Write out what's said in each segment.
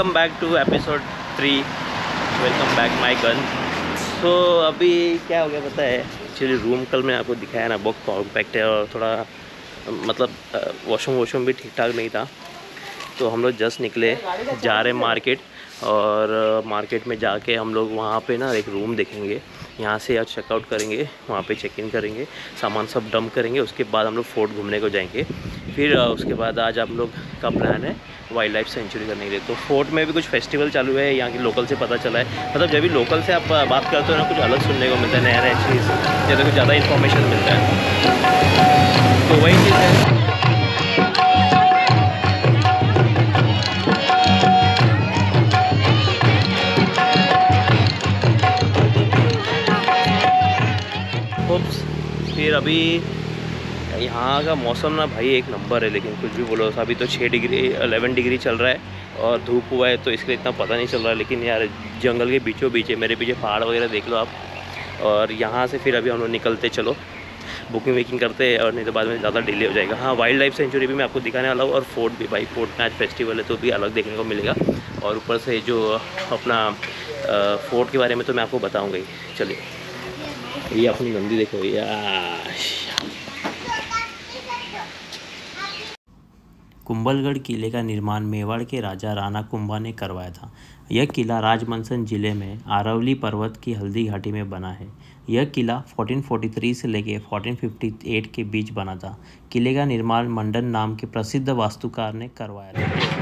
Welcome back to episode three welcome back my gun so अभी क्या हो गया पता है? एक्चुअली रूम कल मैं आपको दिखाया ना, बहुत कॉम्पैक्ट है और थोड़ा मतलब वॉशरूम वॉशरूम भी ठीक ठाक नहीं था। तो हम लोग जस्ट निकले, जा रहे मार्केट और मार्केट में जाके हम लोग वहाँ पे ना एक रूम देखेंगे। यहाँ से आज चेकआउट करेंगे, वहाँ पे चेक इन करेंगे, सामान सब डंप करेंगे, उसके बाद हम लोग फोर्ट घूमने को जाएँगे। फिर उसके बाद आज हम लोग का प्लान है वाइल्ड लाइफ सेंचुरी करने के लिए। तो फोर्ट में भी कुछ फेस्टिवल चालू है, यहाँ के लोकल से पता चला है। मतलब जब भी लोकल से आप बात करते हो ना, कुछ अलग सुनने को मिलता है नया नया चीज़ जैसे कुछ ज़्यादा इन्फॉर्मेशन मिलता है। तो वही चीज़ है। फिर अभी यहाँ का मौसम ना भाई एक नंबर है, लेकिन कुछ भी बोलो, अभी तो छः डिग्री अलेवन डिग्री चल रहा है और धूप हुआ है तो इसके इतना पता नहीं चल रहा है। लेकिन यार, जंगल के बीचों बीच है, मेरे पीछे पहाड़ वगैरह देख लो आप। और यहाँ से फिर अभी हम लोग निकलते, चलो। बुकिंग वुकिंग करते हैं और नहीं तो बाद में ज़्यादा डिले हो जाएगा। हाँ वाइल्ड लाइफ सेंचुरी भी मैं आपको दिखाने वाला हूँ और फोर्ट भी भाई फोर्ट में आज फेस्टिवल है तो भी अलग देखने को मिलेगा। और ऊपर से जो अपना फोर्ट के बारे में तो मैं आपको बताऊँगा ही। चलिए। ये अपनी नंदी देखो, यार। कुंभलगढ़ किले का निर्माण मेवाड़ के राजा राणा कुंभा ने करवाया था। यह किला राजमंसन ज़िले में आरवली पर्वत की हल्दी घाटी में बना है। यह किला 1443 से लेकर 1458 के बीच बना था। किले का निर्माण मंडन नाम के प्रसिद्ध वास्तुकार ने करवाया था।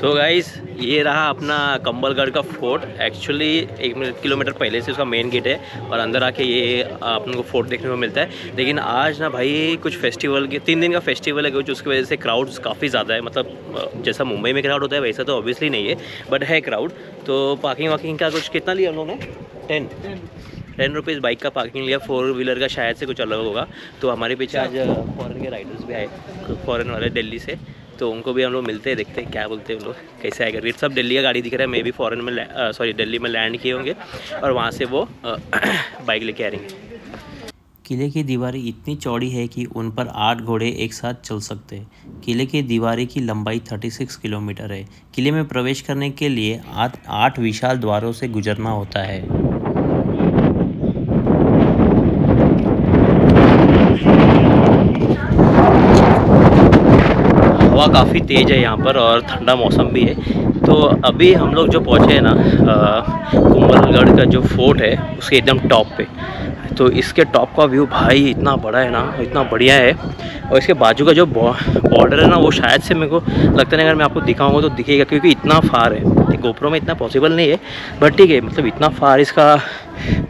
सो so गाइस ये रहा अपना कंबलगढ़ का फोर्ट। एक्चुअली एक किलोमीटर पहले से उसका मेन गेट है और अंदर आके ये अपन को फोर्ट देखने को मिलता है। लेकिन आज ना भाई, कुछ फेस्टिवल के, तीन दिन का फेस्टिवल है, कुछ उसकी वजह से क्राउड्स काफ़ी ज़्यादा है। मतलब जैसा मुंबई में क्राउड होता है, वैसा तो ऑब्वियसली नहीं है बट है क्राउड तो पार्किंग वार्किंग का कुछ, कितना लिया उन्होंने टेन टेन रुपीज़ बाइक का पार्किंग लिया। फोर व्हीलर का शायद से कुछ अलग होगा। तो हमारे पीछे आज फॉरेन के राइडर्स भी आए फॉरेन वाले दिल्ली से। तो उनको भी हम लोग मिलते हैं, देखते हैं क्या बोलते हैं लोग, कैसे आएगा। रेट सब दिल्ली का गाड़ी दिख रहा है, मे भी फ़ॉरन में सॉरी दिल्ली में लैंड किए होंगे और वहाँ से वो बाइक लेके आ रहेंगे किले की दीवारें इतनी चौड़ी है कि उन पर आठ घोड़े एक साथ चल सकते हैं। किले की दीवारें की लंबाई 36 किलोमीटर है। किले में प्रवेश करने के लिए आठ विशाल द्वारों से गुजरना होता है। काफ़ी तेज़ है यहाँ पर और ठंडा मौसम भी है। तो अभी हम लोग जो पहुँचे हैं ना कुंभलगढ़ का जो फोर्ट है, उसके एकदम टॉप पे। तो इसके टॉप का व्यू भाई इतना बड़ा है ना, इतना बढ़िया है। और इसके बाजू का जो बॉर्डर है ना, वो शायद से मेरे को लगता नहीं, अगर मैं आपको दिखाऊँगा तो दिखेगा, क्योंकि इतना फार है। गोप्रो में इतना पॉसिबल नहीं है बट ठीक है मतलब इतना फार इसका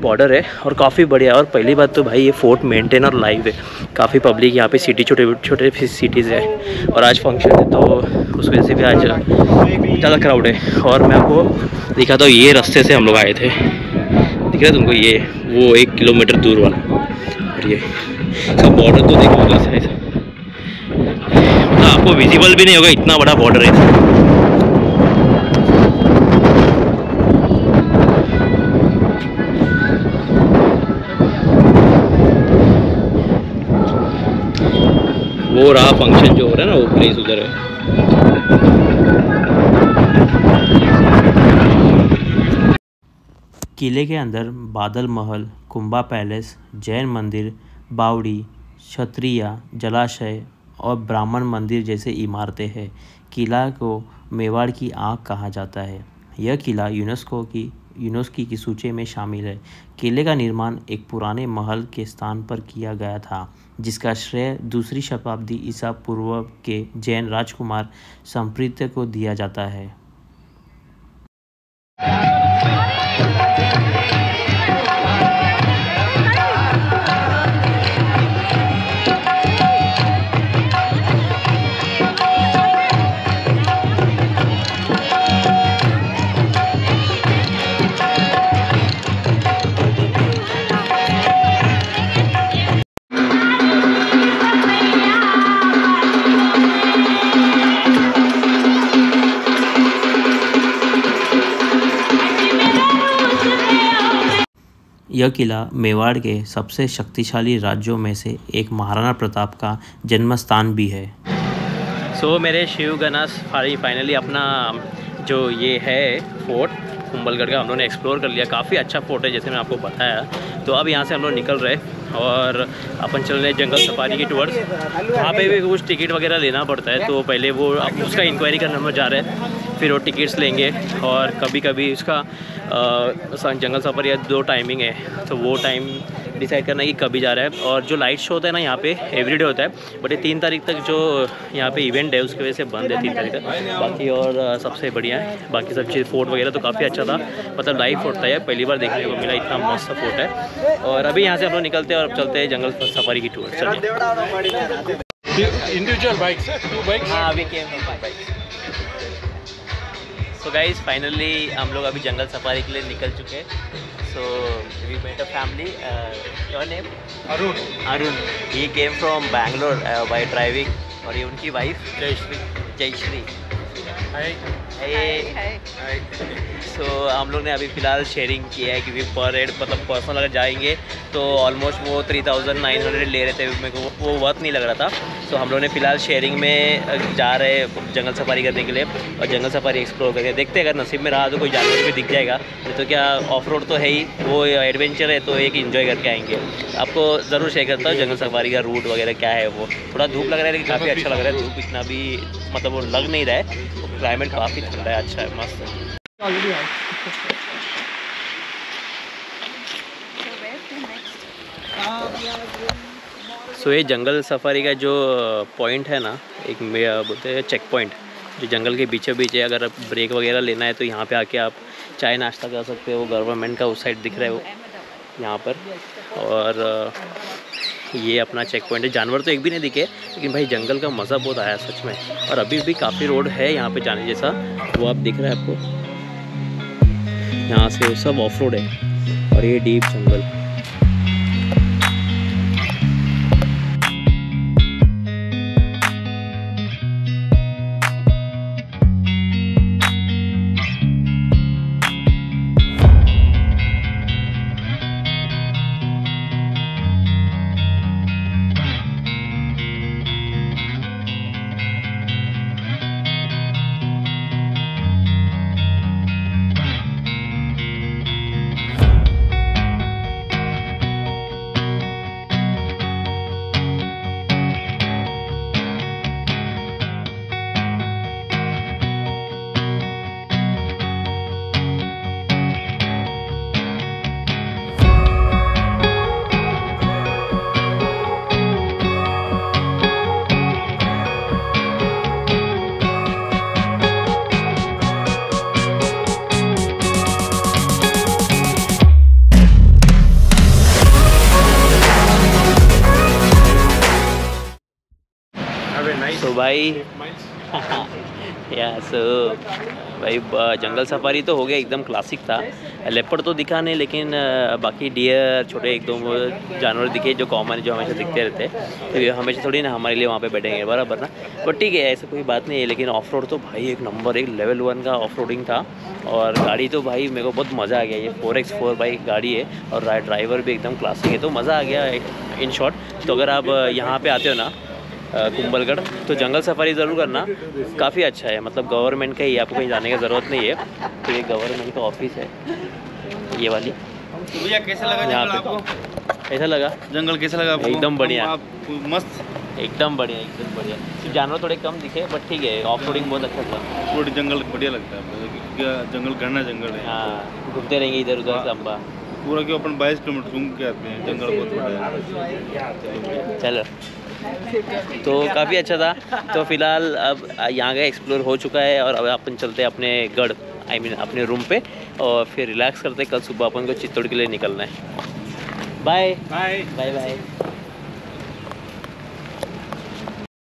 बॉर्डर है और काफ़ी बढ़िया और पहली बात तो भाई ये फोर्ट मेंटेन और लाइव है। काफ़ी पब्लिक यहाँ पे सिटी छोटे छोटे सिटीज़ है। और आज फ़ंक्शन है तो उस वजह से भी आज ज़्यादा क्राउड है। और मैं आपको दिखा तो ये रास्ते से हम लोग आए थे। दिख रहा तुमको ये, वो एक किलोमीटर दूर वाला। और ये, इसका बॉर्डर तो देखो मतलब आपको विजिबल भी नहीं होगा, इतना बड़ा बॉर्डर है। वो रहा फ़ंक्शन जो हो रहा है ना, वो प्लेस उधर है। किले के अंदर बादल महल कुंभा पैलेस, जैन मंदिर, बावड़ी, क्षत्रिया, जलाशय और ब्राह्मण मंदिर जैसे इमारतें हैं। किला को मेवाड़ की आँख कहा जाता है। यह किला यूनेस्को की यूनेस्को की सूची में शामिल है। किले का निर्माण एक पुराने महल के स्थान पर किया गया था। जिसका श्रेय दूसरी शताब्दी ईसा पूर्व के जैन राजकुमार संप्रीत को दिया जाता है। यह किला मेवाड़ के सबसे शक्तिशाली राज्यों में से एक महाराणा प्रताप का जन्म स्थान भी है। सो so, मेरे शिव गणेश फाइनली अपना जो ये है फोर्ट कुंबलगढ़ का हम लोगों ने एक्सप्लोर कर लिया। काफ़ी अच्छा फोर्ट है जैसे मैं आपको बताया तो अब यहाँ से हम लोग निकल रहे और अपन चल रहे जंगल सफारी की टूर्स वहाँ पे भी कुछ टिकट वगैरह लेना पड़ता है तो पहले वो उसका इंक्वायरी करने हम जा रहे हैं। फिर वो टिकट्स लेंगे और कभी कभी उसका जंगल सफ़र या दो टाइमिंग है तो वो टाइम डिसाइड करना है कि कभी जा रहा है। और जो लाइट शो होता है ना यहाँ पे एवरीडे होता है बट ये तीन तारीख तक जो यहाँ पे इवेंट है उसकी वजह से बंद है तीन तारीख तक। बाकी और सबसे बढ़िया है। बाकी सब चीज़ फोर्ट वगैरह तो काफ़ी अच्छा था। मतलब लाइव फोर्ट था यार पहली बार देखने को मिला इतना मस्त फोर्ट है। और अभी यहाँ से हम लोग निकलते हैं और अब चलते हैं जंगल सफारी की टूर चलिए। Individual bikes, two bikes. हाँ अभी केम सो गाइज़ फाइनली हम लोग अभी जंगल सफारी के लिए निकल चुके हैं। So we met a family your name Arun. Arun. He came from Bangalore by driving और ये उनकी wife Jayashree. Jayashree. Hi. So हम लोग ने अभी फ़िलहाल शेयरिंग किया है क्योंकि पर हेड मतलब पर्सनल अगर जाएँगे तो ऑलमोस्ट वो थ्री थाउज़ेंड नाइन हंड्रेड ले रहे थे। मेरे को वो वर्थ नहीं लग रहा था। सो हम लोग ने फ़िलहाल शेयरिंग में जा रहे हैं जंगल सफारी करने के लिए और जंगल सफारी एक्सप्लोर करके। देखते हैं अगर नसीब में रहा तो कोई जानवर भी दिख जाएगा। नहीं तो क्या ऑफ़ रोड तो है ही वो एडवेंचर है तो एक इन्जॉय करके आएँगे। आपको ज़रूर शेयर करता हूँ जंगल सफारी का रूट वगैरह क्या है वो। थोड़ा धूप लग रहा है लेकिन काफ़ी अच्छा लग रहा है। धूप इतना भी मतलब वो लग नहीं रहा है। क्लाइमेट काफ़ी ठंडा है अच्छा है मस्त है। सो ये जंगल सफारी का जो पॉइंट है ना एक बोलते हैं चेक पॉइंट जो जंगल के बीचों बीच है अगर ब्रेक वगैरह लेना है तो यहाँ पे आके आप चाय नाश्ता कर सकते हो गवर्नमेंट का उस साइड दिख रहा है वो यहाँ पर। और ये अपना चेक पॉइंट है। जानवर तो एक भी नहीं दिखे, लेकिन भाई जंगल का मज़ा बहुत आया सच में। और अभी भी काफ़ी रोड है यहाँ पे जाने जैसा, वो आप दिख रहा है आपको। यहाँ से वो सब ऑफ़ रोड है। और ये डीप जंगल भाई। Safe miles. या सो भाई जंगल सफारी तो हो गया एकदम क्लासिक था। लेपर्ड तो दिखा नहीं लेकिन बाकी डियर छोटे एक दो जानवर दिखे जो कॉमन जो हमेशा दिखते रहते हैं। तो ये हमेशा थोड़ी ना हमारे लिए वहाँ पे बैठेंगे बराबर ना? बट ठीक है ऐसा कोई बात नहीं है लेकिन ऑफ़ रोड तो भाई एक नंबर एक लेवल वन का ऑफ़ रोडिंग था। और गाड़ी तो भाई मेरे को बहुत मज़ा आ गया ये फोर एक्स फोर गाड़ी है और ड्राइवर भी एकदम क्लासिक है तो मज़ा आ गया इन शॉर्ट तो अगर आप यहाँ पर आते हो ना कुंभलगढ़। तो जंगल सफारी ज़रूर करना। काफ़ी अच्छा है मतलब गवर्नमेंट का ही आपको कहीं जाने की ज़रूरत नहीं है। तो ये गवर्नमेंट का ऑफ़िस है ये वाली। भैया कैसा लगा यहाँ जंगल पे आपको? ऐसा लगा? जंगल कैसा लगा एकदम बढ़िया। मस्त। एकदम बढ़िया एकदम बढ़िया। सिर्फ़ जानवर थोड़े कम दिखे बट ठीक है ऑफ़ रोडिंग बहुत अच्छा था। पूरी जंगल बढ़िया लगता है जंगल घना जंगल है। हाँ घूमते रहेंगे इधर उधर लंबा। पूरा क्यों अपन 22 किलोमीटर घूम के आते हैं जंगल बहुत बड़ा है। चलो। तो काफ़ी अच्छा था। तो फ़िलहाल अब यहाँ का एक्सप्लोर हो चुका है और अब अपन चलते हैं अपने गढ़ आई मीन अपने रूम पे और फिर रिलैक्स करते हैं। कल सुबह अपन को चित्तौड़ के लिए निकलना है। Bye bye bye bye